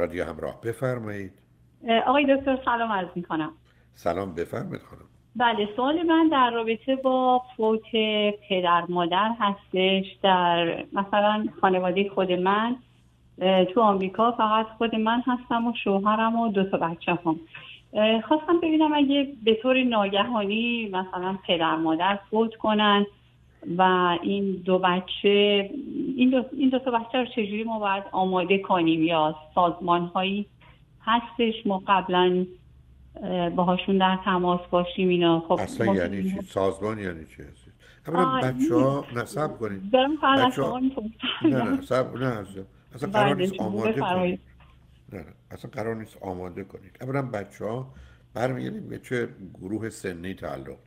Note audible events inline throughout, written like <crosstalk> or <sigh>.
رادیو همراه. بفرمایید. آقای دکتر سلام عرض می کنم سلام بفرمایید خانم. بله سوال من در رابطه با فوت پدر مادر هستش. در مثلا خانواده خود من تو آمریکا فقط خود من هستم و شوهرم و دو تا بچه هم. خواستم ببینم اگه به طور ناگهانی مثلا پدر مادر فوت کنن و این دو بچه این دو, این دو تا بچه رو چجوری ما باید آماده کنیم یا سازمان هایی هستش؟ ما قبلا باهاشون در تماس باشیم اینا. خب اصلا یعنی چی؟ سازمان یعنی چی هستی؟ اولا بچه ها نصب کنید. بچه ها نه نه سب نه اصلا قرار نیست بله، آماده کنید. نه نه اصلا قرار نیست آماده کنید. اولا بچه ها برمیگردیم به چه گروه سنی تعلق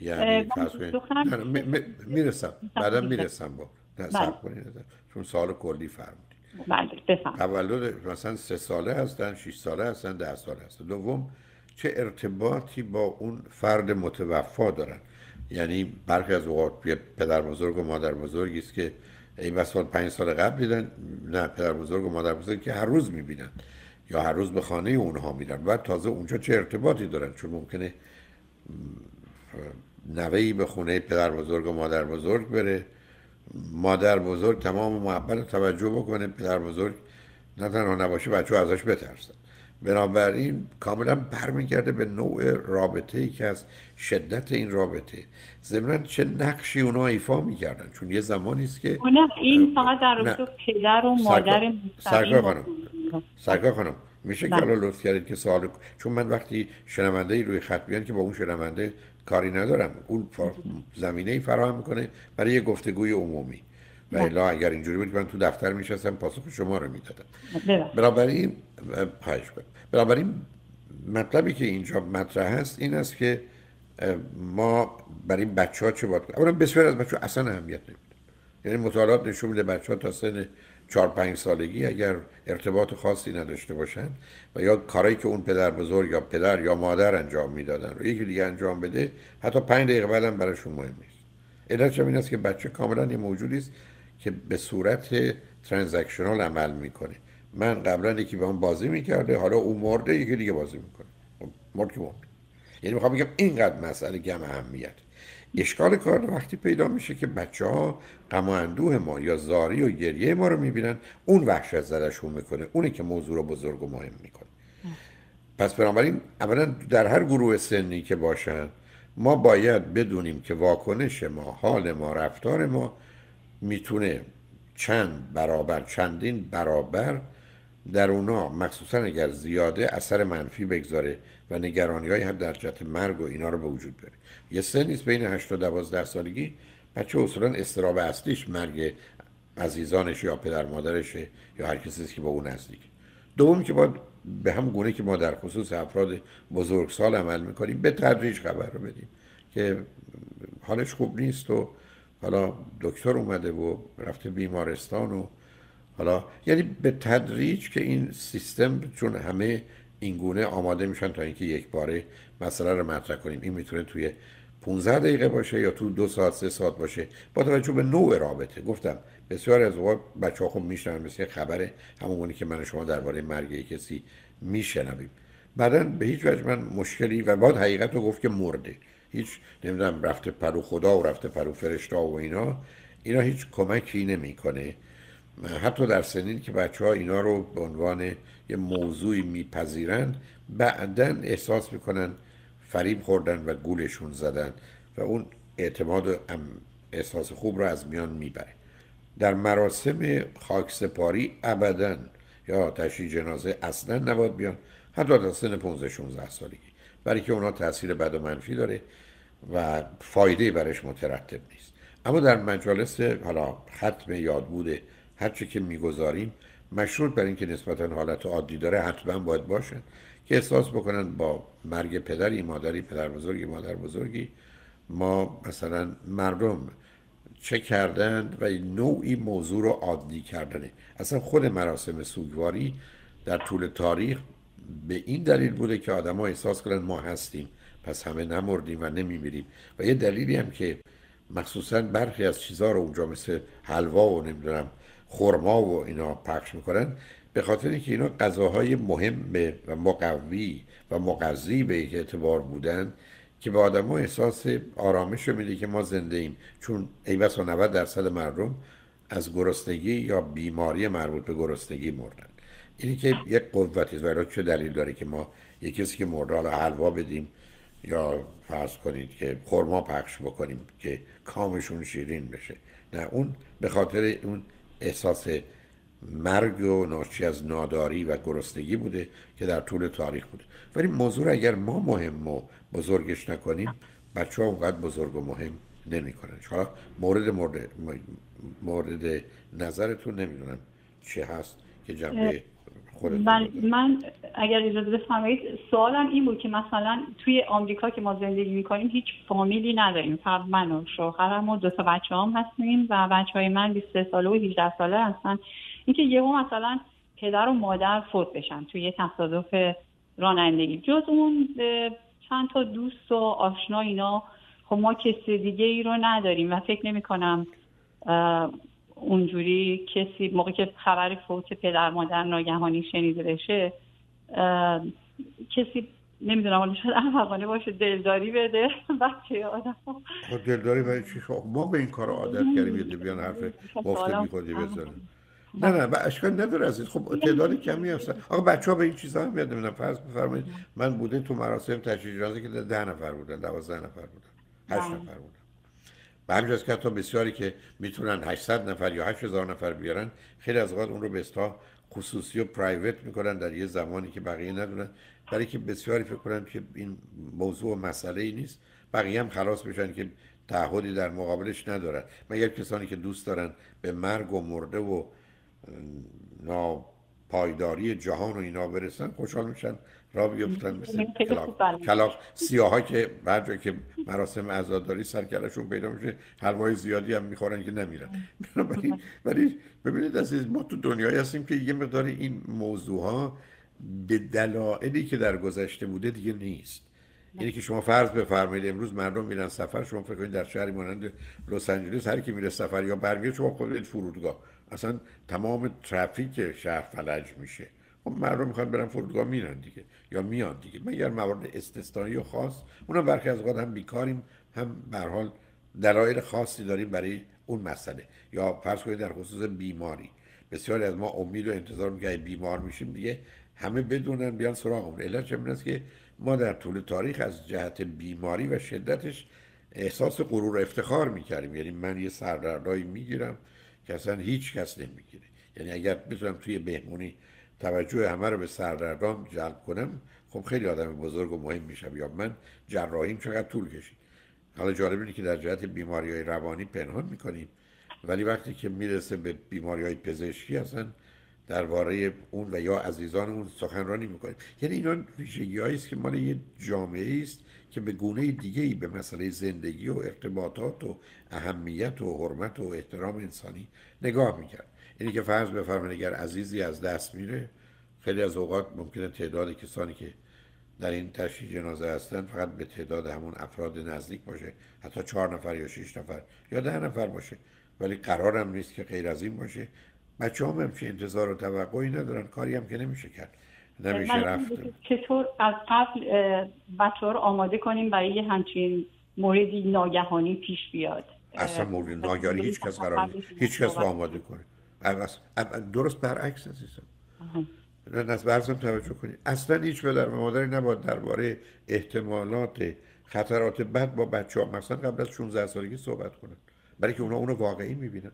یعنی نه می‌رسم. بعدا می‌رسم با نه سب بله. کنید. چون سال کلی فرمودید. بله تولد مثلا سه ساله هستن شش ساله هستن ده ساله هستن. دوم چه ارتباطی با اون فرد متوفا دارن؟ یعنی برخی از اوقات پدر بزرگ و مادر بزرگی است که این بس پنج سال قبل دیدن نه پدر بزرگ و مادر بزرگ که هر روز می‌بینن یا هر روز به خانه اونها میرن. و تازه اونجا چه ارتباطی دارن؟ چون ممکنه نوهی به خونه پدر بزرگ و مادر بزرگ بره. مادر بزرگ تمام محبت توجه بکنه. پدر بزرگ نه تنها نباشه بچه ازش بترسن بنابراین کاملا برمیگرده به نوع رابطه ای که از شدت این رابطه. ضمن چه نقشی اونا ایفا می‌کردن؟ چون یه زمانی است که این فقط در رابطه پدر و مادر سرکار خانم. سرکار خانم میشه که لطف کردید که سوال چون من وقتی شنونده ای روی خط بیان که با اون شنونده کاری ندارم. اون زمینه ای فراهم می‌کنه برای یه گفتگوی عمومی. و الا اگر اینجوری بود من تو دفتر میشستم پاسخ شما رو می‌دادم. بنابراین بنابراین مطلبی که اینجا مطرح هست این است که ما برای بچه ها چه باید اولا بسیار از بچه ها اصلا اهمیت نمیده یعنی مطالعات نشون میده بچه ها تا سن چهار پنج سالگی اگر ارتباط خاصی نداشته باشن و یا کاری که اون پدر بزرگ یا پدر یا مادر انجام می‌دادن رو یکی دیگه انجام بده حتی پنج دقیقه بعدم براشون مهم نیست. علتش این است که بچه کاملا یه موجودی است که به صورت ترانزکشنال عمل می‌کنه. من قبلا یکی به اون بازی می‌کرده حالا اون مرده یکی دیگه بازی می‌کنه. خب، مرد که مرد یعنی می‌خوام بگم اینقدر مسئله گم اهمیت. اشکال کار وقتی پیدا میشه که بچه ها غم و اندوه ما یا زاری و گریه ما رو می‌بینن اون وحشت زدشون می‌کنه اونی که موضوع رو بزرگ و مهم می‌کنه. پس بنابراین اولا در هر گروه سنی که باشن ما باید بدونیم که واکنش ما حال ما رفتار ما می‌تونه چند برابر چندین برابر در اونا مخصوصا اگر زیاده اثر منفی بگذاره و نگرانی های هم در جهت مرگ و اینا رو به وجود بره. یه سنیست بین 8 تا 12 سالگی. بچه اصولا استراب اصلیش مرگ عزیزانش یا پدر مادرشه یا هر کسی که با اون نزدیک. دوم که باید به هم گونه که ما در خصوص افراد بزرگسال عمل می‌کنیم به تدریج خبر رو بدیم که حالش خوب نیست و حالا دکتر اومده و رفته بیمارستان و حالا یعنی به تدریج که این سیستم چون همه این گونه آماده میشن تا اینکه یک باره مسئله رو مطرح کنیم. این می‌تونه توی 15 دقیقه باشه یا تو دو ساعت سه ساعت باشه. با توجه به نوع رابطه. گفتم بسیار از اوقات بچه ها خب میشنون مثل خبر همونی که من و شما درباره مرگ کسی میشنویم. بعدا به هیچ وجه من مشکلی و بعد حقیقت رو گفت که مرده. هیچ نمی‌دونم رفته پیش خدا و رفته پیش فرشته‌ها و اینا. اینا هیچ کمکی نمی‌کنه. حتی در سنین که بچه ها اینا رو به عنوان یه موضوعی میپذیرند بعدا احساس می‌کنن فریب خوردن و گولشون زدن و اون اعتماد احساس خوب رو از میان می‌بره. در مراسم خاک سپاری ابدا یا تشییع جنازه اصلا نباید بیان حتی در سن 15 16 سالگی. برای که اونا تاثیر بد و منفی داره و فایده برش مترتب نیست. اما در مجالس حالا ختم یاد بوده هرچه که می‌گذاریم مشروط بر اینکه نسبتا حالت عادی داره حتما باید باشن که احساس بکنن با مرگ پدری مادری پدر بزرگی مادر بزرگی ما مثلا مردم چه کردن و نوعی موضوع رو عادی کردنه. اصلا خود مراسم سوگواری در طول تاریخ به این دلیل بوده که آدما احساس کنن ما هستیم پس همه نمردیم و نمیمیریم. و یه دلیلی هم که مخصوصا برخی از چیزها رو اونجا مثل حلوا و نمی‌دونم خرما و اینا پخش می‌کنن به خاطر اینکه اینا غذاهای مهم و مقوی و مقضی به یک اعتبار بودن که به آدم احساس آرامش رو میده که ما زنده ایم. چون ای بس 90 درصد مردم از گرسنگی یا بیماری مربوط به گرسنگی مردن. اینی که یک قوتی و چه دلیل داره که ما یک کسی که مرده حالا حلوا بدیم یا فرض کنید که خرما پخش بکنیم که کامشون شیرین بشه. نه اون به خاطر اون احساس مرگ و ناشی از ناداری و گرسنگی بوده که در طول تاریخ بوده. ولی موضوع اگر ما مهم و بزرگش نکنیم بچه ها اونقدر بزرگ و مهم نمی کنن حالا مورد مورد مورد نظرتون نمی‌دونم چه هست که جنبه من, من اگر اجازه بفرمایید سوالم این بود که مثلا توی آمریکا که ما زندگی می‌کنیم هیچ فامیلی نداریم. فقط من و شوهرم و دو تا بچه هم هستیم و بچه های من 23 ساله و 18 ساله هستن. اینکه یهو مثلا پدر و مادر فوت بشن توی یه تصادف رانندگی. جز اون چند تا دوست و آشنا اینا خب ما کسی دیگه ای رو نداریم و فکر نمی کنم اونجوری کسی موقع که خبر فوت پدر مادر ناگهانی شنیده بشه کسی نمی‌دونم حالا شاید احمقانه باشه دلداری بده. <laughs> بچه آدم. خب دلداری برای چی؟ ما به این کار عادت کردیم یه بیان حرف مفته بی خودی بزنیم نه نه و اشکال نداره عزیز. خب تعداد کمی هستن. آقا بچه ها به این چیزا هم یاد نمی‌دونم فرض بفرمایید من بوده تو مراسم تشریح جنازه که ده نفر بودن دوازده نفر بودن هشت بله. نفر بودن. و همینجاز که حتی بسیاری که می‌تونن 800 نفر یا 8000 نفر بیارن خیلی از اوقات اون رو به اصطلاح خصوصی و پرایوت می‌کنن در یه زمانی که بقیه ندونن برای که بسیاری فکر کنن که این موضوع و مسئله ای نیست. بقیه هم خلاص بشن که تعهدی در مقابلش ندارن. مگر کسانی که دوست دارن به مرگ و مرده و ناپایداری جهان و اینا برسن خوشحال میشن را بیفتن مثل کلاق سیاه که بعد که مراسم عزاداری سرکلشون پیدا میشه حلوای زیادی هم می‌خورن که نمیرن. ولی ببینید عزیز ما تو دنیایی هستیم که یه مقدار این موضوع ها به دلایلی که در گذشته بوده دیگه نیست. اینه که شما فرض بفرمایید امروز مردم میرن سفر شما فکر کنید در شهری مانند لس آنجلس هر کی میره سفر یا برمیاد شما خودت فرودگاه. اصلا تمام ترافیک شهر فلج میشه. خب مردم می‌خوان برن فرودگاه میرن دیگه یا میان دیگه. مگر موارد استثنایی و خاص اونم برخی از اوقات هم بیکاریم هم به حال دلایل خاصی داریم برای اون مسئله. یا فرض کنید در خصوص بیماری. بسیاری از ما امید و انتظار میگه بیمار میشیم دیگه همه بدونن بیان سراغمون علت چه که ما در طول تاریخ از جهت بیماری و شدتش احساس غرور و افتخار می‌کردیم. یعنی من یه سردردایی می‌گیرم که اصلا هیچ کس نمی‌گیره. یعنی اگر بتونم توی بهمونی توجه همه رو به سردردان جلب کنم خب خیلی آدم بزرگ و مهم میشم. یا من جراحیم چقدر طول کشید. حالا جالب اینه که در جهت بیماری های روانی پنهان می‌کنیم. ولی وقتی که می‌رسه به بیماری های پزشکی هستن درباره اون و یا عزیزان اون سخنرانی می‌کنیم. یعنی اینا ویژگی است که مال یه جامعه است که به گونه دیگه ای به مسئله زندگی و ارتباطات و اهمیت و حرمت و احترام انسانی نگاه می‌کرد. اینی که فرض بفرمایید اگر عزیزی از دست میره خیلی از اوقات ممکنه تعداد کسانی که در این تشییع جنازه هستن فقط به تعداد همون افراد نزدیک باشه. حتی چهار نفر یا شش نفر یا ده نفر باشه. ولی قرارم نیست که غیر از این باشه. بچه هم همچه انتظار و توقعی ندارن کاری هم که نمیشه کرد. نمیشه رفت. چطور از قبل بچه رو آماده کنیم برای همچین موردی ناگهانی پیش بیاد. اصلا مورد ناگهانی هیچ کس قرار هیچ کس آماده کنه. درست برعکس عزیزم. از برزم توجه کنید. اصلا هیچ پدر و مادری نباید درباره احتمالات خطرات بد با بچه ها مثلا قبل از 16 سالگی صحبت کنن. برای که اونا اونو واقعی می‌بینن.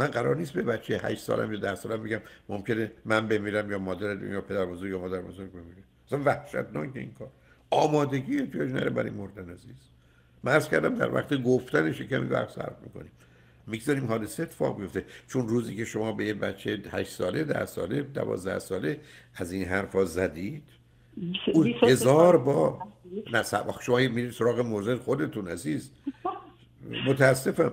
من قرار نیست به بچه 8 سالم یا 10 سالم بگم ممکنه من بمیرم یا مادر یا پدر بزرگ یا مادر بزرگ بمیره. اصلا وحشتناک این کار. آمادگی احتیاج نره برای مردن عزیز. من عرض کردم در وقت گفتنش کمی وقت صرف می‌کنیم. می‌گذاریم حادثه اتفاق بیفته. چون روزی که شما به یه بچه 8 ساله 10 ساله 12 ساله از این حرفا زدید اون هزار با نه شما میرید سراغ موضوع خودتون عزیز. متاسفم.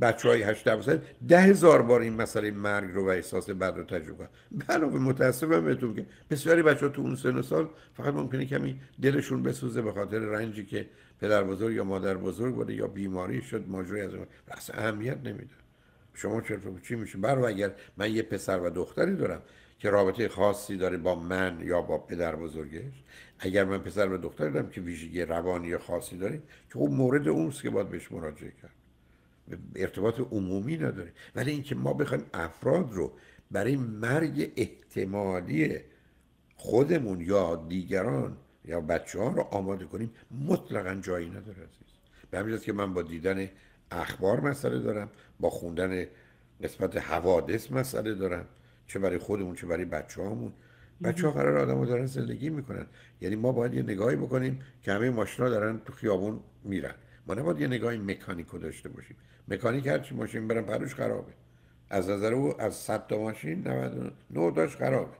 بچه های هشت سال ده هزار بار این مسئله مرگ رو و احساس بد رو تجربه علاوه متاسفم بهتون که بسیاری بچه ها تو اون سن سال فقط ممکنه کمی دلشون بسوزه به خاطر رنجی که پدر بزرگ یا مادر بزرگ بوده یا بیماری شد ماجرای از اصلا اهمیت نمیده. شما چی میشه؟ برو اگر من یه پسر و دختری دارم که رابطه خاصی داره با من یا با پدر بزرگش اگر من پسر و دختری دارم که ویژگی روانی خاصی داره که اون مورد اونست که باید بهش مراجعه کرد. ارتباط عمومی نداره. ولی اینکه ما بخوایم افراد رو برای مرگ احتمالی خودمون یا دیگران یا بچه ها رو آماده کنیم مطلقا جایی نداره عزیز. به همین که من با دیدن اخبار مسئله دارم با خوندن نسبت حوادث مسئله دارم چه برای خودمون چه برای بچه هامون بچه ها قرار آدم دارن زندگی می‌کنن. یعنی ما باید یه نگاهی بکنیم که همه ماشینا دارن تو خیابون میرن. ما نباید یه نگاهی مکانیکو داشته باشیم. مکانیک هرچی ماشین برن پروش خرابه. از نظر او از 100 تا ماشین 99 داش خرابه.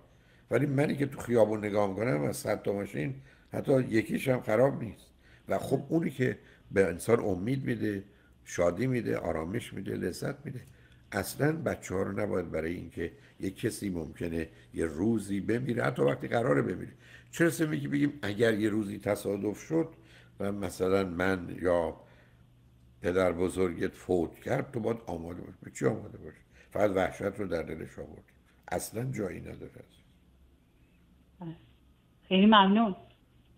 ولی منی که تو خیابون نگاه می‌کنم از 100 تا ماشین حتی یکیش هم خراب نیست. و خب اونی که به انسان امید میده شادی میده آرامش میده لذت میده. اصلا بچه ها رو نباید برای اینکه یک کسی ممکنه یه روزی بمیره حتی وقتی قراره بمیره. چرا میگی بگیم اگر یه روزی تصادف شد و مثلا من یا پدر بزرگت فوت کرد تو باید آماده باش. به چی آماده باش؟ فقط وحشت رو در دلش آورد اصلا جایی نداره. خیلی ممنون.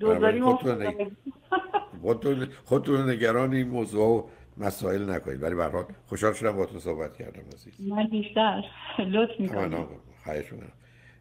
<laughs> خودتون خودتون نگران این موضوع و مسائل نکنید. ولی برحال خوشحال شدم با تو صحبت کردم عزیز. من بیشتر. لطف می‌کنم. خواهش